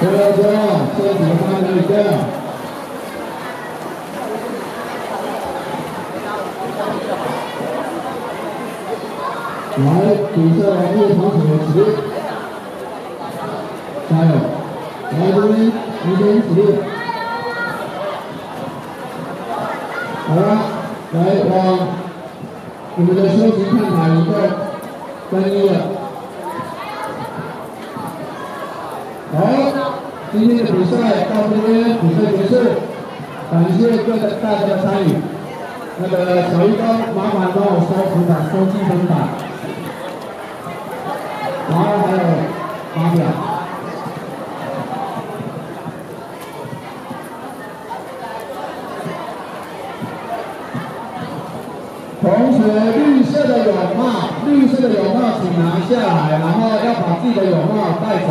不要说，身体慢一点。来，比赛完毕，同学起立，加油！来这边，明天起立。好了，来往你们的休息看台一个专业的。好，今天的比赛到这边比赛结束，感谢各位大家的参与。那个小鱼哥，麻烦帮我收浮板、收积分板，然后还有发表。同学，绿色的泳帽，绿色的泳帽请拿下来，然后要把自己的泳帽带走。